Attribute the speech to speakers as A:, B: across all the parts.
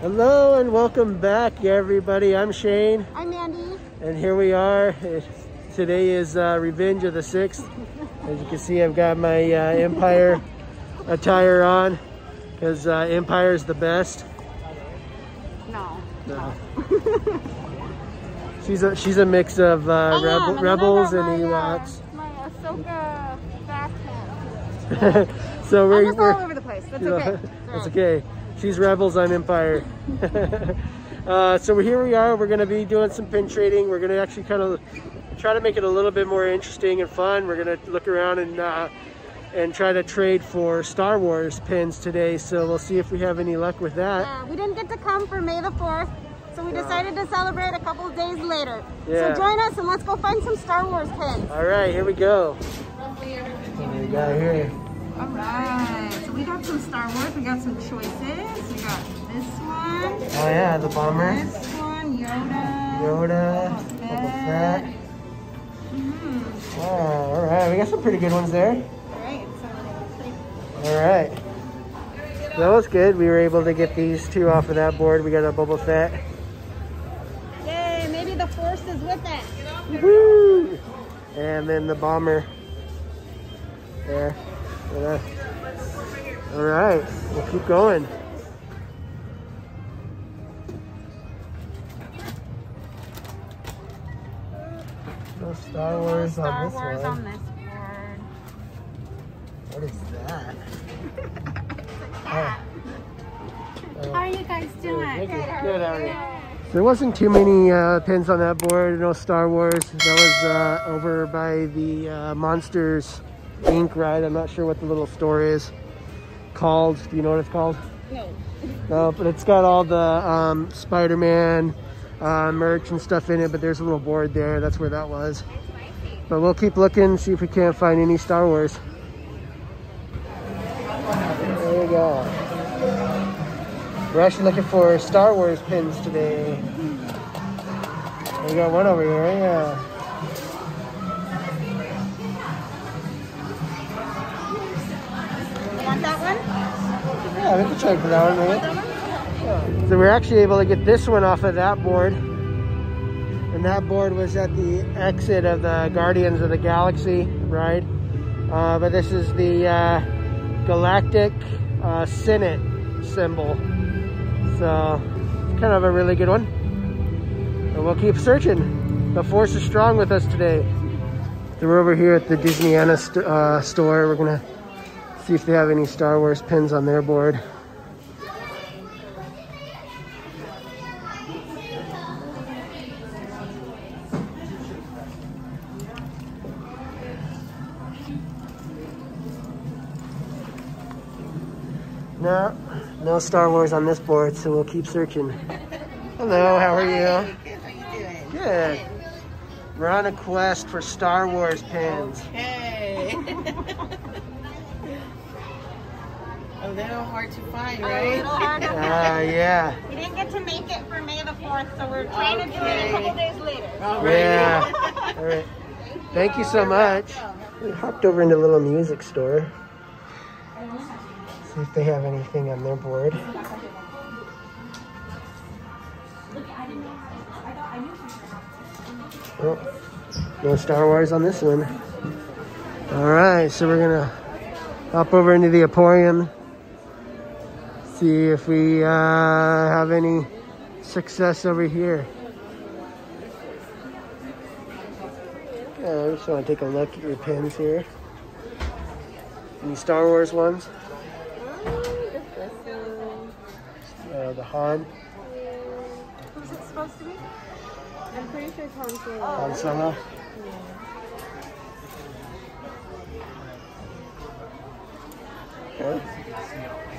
A: Hello and welcome back, everybody. I'm Shane,
B: I'm Mandy.
A: and here we are. Today is uh, Revenge of the Sixth. As you can see, I've got my uh, Empire attire on because uh, Empire is the best.
B: No.
A: No. she's a she's a mix of uh,
B: am,
A: rebel,
B: and
A: rebels
B: got
A: and
B: my,
A: Ewoks.
B: Uh, my Ahsoka hat.
A: so we're,
B: just
A: we're
B: all over the place. That's
A: know,
B: okay.
A: That's okay. She's rebels, I'm Empire. uh, so here we are. We're going to be doing some pin trading. We're going to actually kind of try to make it a little bit more interesting and fun. We're going to look around and uh, and try to trade for Star Wars pins today. So we'll see if we have any luck with that.
B: Uh, we didn't get to come for May the 4th, so we decided to celebrate a couple of days later.
A: Yeah.
B: So join us and let's go find some Star Wars pins.
A: All right, here we go. What do we got here?
B: All right. We got some Star Wars. We got some choices. We got this one,
A: Oh yeah, the bomber,
B: this one, Yoda.
A: Yoda, Boba Fett.
B: Mm-hmm.
A: Oh, all right, we got some pretty good ones there.
B: So,
A: All right. That was good. We were able to get these two off of that board. We got a Boba Fett.
B: yay, maybe the Force is with it.
A: Woo! And then the bomber. There. All right. We'll keep going. No Star Wars
B: Star
A: on this
B: Wars on this board.
A: What is that?
B: How are you guys doing?
A: Thank you. Good, how are you? There wasn't too many uh, pins on that board, no Star Wars. That was uh, over by the uh, Monsters Inc. ride. I'm not sure what the little store is called. Do you know what it's called?
B: No.
A: No, but it's got all the um, Spider-Man uh, merch and stuff in it, but there's a little board there. That's where that was. But we'll keep looking, see if we can't find any Star Wars. There we go. We're actually looking for Star Wars pins today. We got one over here, yeah.
B: Want that one?
A: Yeah, we can check for that one, maybe. So we're actually able to get this one off of that board. And that board was at the exit of the Guardians of the Galaxy ride. Uh, but this is the uh, Galactic uh, Senate symbol. So, kind of a really good one. And we'll keep searching. The force is strong with us today. So we're over here at the Disneyana st uh, store. We're gonna see if they have any Star Wars pins on their board. No, no Star Wars on this board, so we'll keep searching. Hello, how are you?
C: Good, how you doing?
A: Good. We're on a quest for Star Wars pins.
C: Hey. Little hard to find,
B: A
C: right?
B: little hard to
A: Ah,
B: find.
A: yeah.
B: We didn't get to make it for May the 4th, so we're trying to do it a couple days later.
C: All right.
A: Yeah. All right. Thank you so much. We hopped over into a little music store. See if they have anything on their board. Oh, no Star Wars on this one. All right, so we're gonna hop over into the Emporium. See if we uh, have any success over here. Yeah, I just want to take a look at your pins here. Any Star Wars ones? Uh, the Han,
B: Who's it supposed to be?
D: I'm pretty sure it's Han Solo.
A: Han Solo. Okay.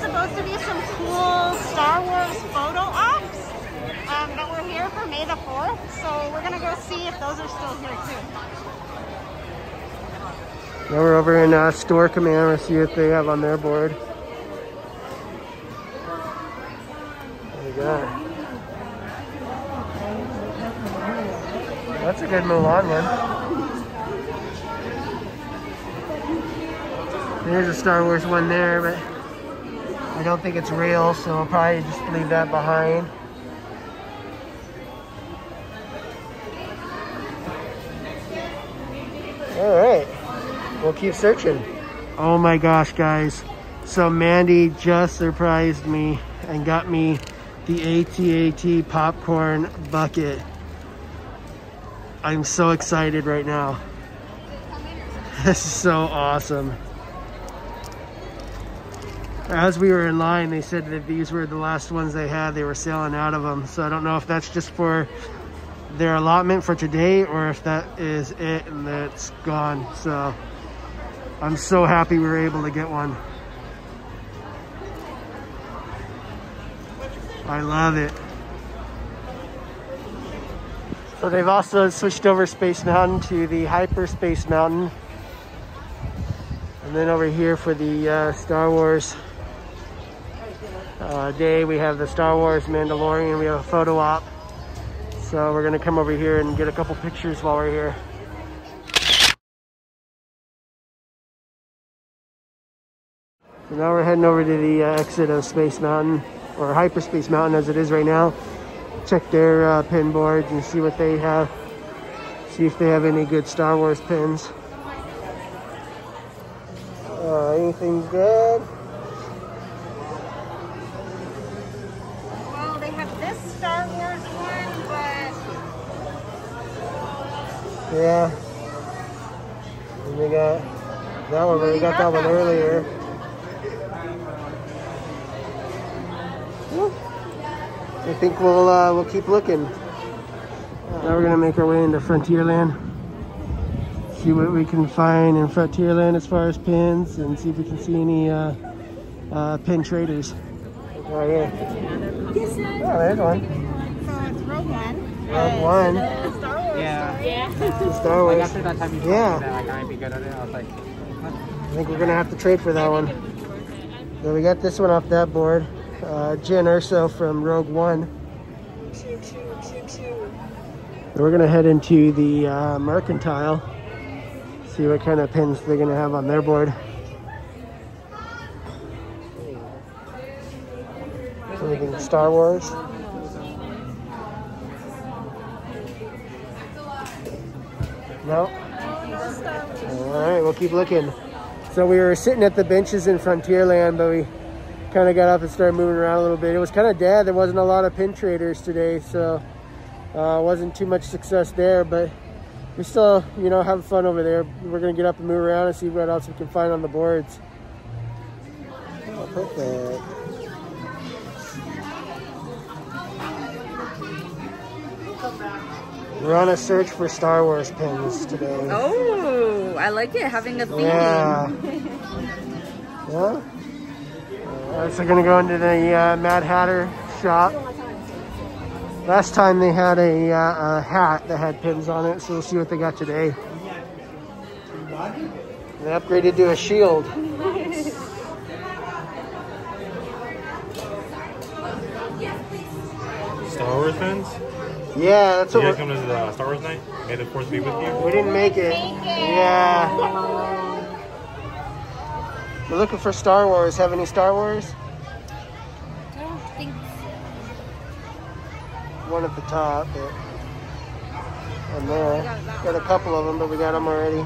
B: Supposed to be some cool Star Wars photo ops. But we're here for May the 4th, so we're gonna go see if those are still here too.
A: Now we're over in uh, Store Command. We'll see what they have on their board. What we got? That's a good Mulan one. There's a Star Wars one there, but I don't think it's real, so I'll probably just leave that behind. All right, we'll keep searching. Oh my gosh, guys. So Mandy just surprised me and got me the AT-AT popcorn bucket. I'm so excited right now. This is so awesome. As we were in line, they said that these were the last ones they had. They were selling out of them. So I don't know if that's just for their allotment for today or if that is it and that's gone. So I'm so happy we were able to get one. I love it. So they've also switched over Space Mountain to the Hyperspace Mountain. And then over here for the uh, Star Wars uh, day, we have the Star Wars Mandalorian. We have a photo op. So we're gonna come over here and get a couple pictures while we're here. So now we're heading over to the uh, exit of Space Mountain, or Hyperspace Mountain as it is right now. Check their uh, pin boards and see what they have. See if they have any good Star Wars pins. Uh, anything good?
B: Well, they have this Star Wars one, but
A: Yeah. And we got that one, but we got that one earlier. I think we'll uh, we'll keep looking. Now we're gonna make our way into Frontierland. See what we can find in Frontierland as far as pins, and see if we can see any uh, uh, pin traders. Right here. Oh, there's one.
B: so it's Rogue One.
A: Rogue One.
B: The Star Wars
E: Yeah.
A: Some Star Wars.
E: Like after that time you told
A: Yeah.
E: me that like I might be good at it, I was like,
A: I think we're gonna have to trade for that one. So we got this one off that board. Uh, Jyn Erso from Rogue One. And we're gonna head into the uh, Mercantile. See what kind of pins they're gonna have on their board. Anything Star Wars? No. All right, we'll keep looking. So we were sitting at the benches in Frontierland, but we kind of got up and started moving around a little bit. It was kind of dead. There wasn't a lot of pin traders today, so uh, wasn't too much success there. But we still, you know, have fun over there. We're gonna get up and move around and see what else we can find on the boards. Oh, perfect. We're on a search for Star Wars pins today.
D: Oh, I like it having a theme.
A: Yeah. yeah. Alright, so we're gonna go into the uh, Mad Hatter shop. Last time they had a, uh, a hat that had pins on it, so we'll see what they got today. They upgraded to a shield.
F: Star Wars fans?
A: Yeah, that's
F: Did
A: what
F: you
A: we're,
F: guys come to the uh, Star Wars night? May the force be with you.
A: we didn't make it. Yeah. We're looking for Star Wars. Have any Star Wars?
B: I don't think so.
A: One at the top. But and there. Got a couple of them, but we got them already.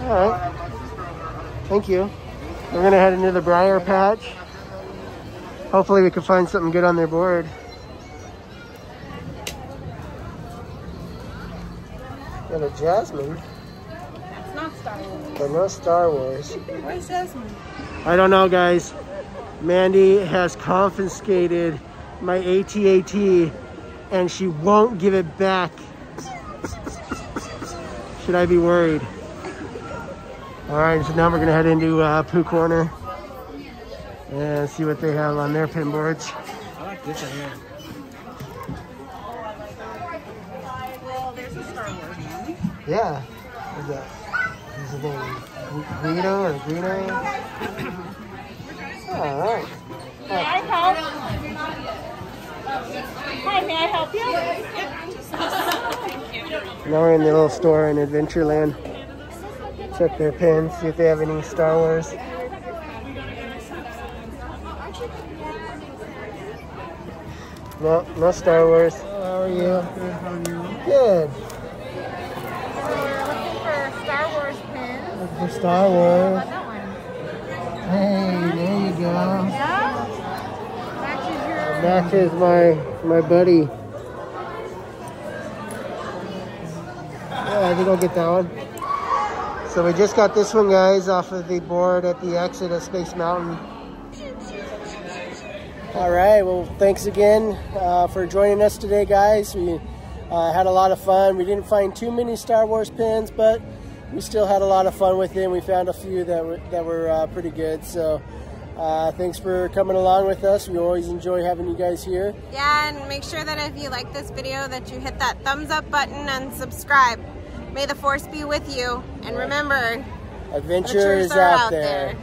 A: All right. Thank you. We're gonna head into the Briar Patch. Hopefully we can find something good on their board. Got a Jasmine,
B: it's not Star Wars.
A: but no Star Wars.
C: Where's Jasmine?
A: I don't know, guys. Mandy has confiscated my AT-AT and she won't give it back. Should I be worried? All right, so now we're gonna head into uh, Pooh Corner and see what they have on their pin boards.
E: I like this one here.
B: Well, there's a Star Wars one.
A: Yeah. What's that? What's his name? Guido or Guido? Oh, all right.
B: May I help? Hi, may I help you?
A: Now we're in the little store in Adventureland. Check their pins, see if they have any Star Wars. No, no Star Wars. How are you? Good. How are you? Good.
B: We're looking for Star Wars pins.
A: Look for Star Wars. Hey, there you go.
B: Yeah. Matches your.
A: Matches my my buddy. Yeah, I think I'll get that one. So we just got this one, guys, off of the board at the exit of Space Mountain. All right. Well, thanks again uh, for joining us today, guys. We uh, had a lot of fun. We didn't find too many Star Wars pins, but we still had a lot of fun with it. We found a few that were that were uh, pretty good. So. Uh, thanks for coming along with us. We always enjoy having you guys here.
G: Yeah, and make sure that if you like this video that you hit that thumbs up button and subscribe. May the force be with you. And remember,
A: Adventure
G: adventures
A: is
G: are
A: out
G: out
A: there.
G: there.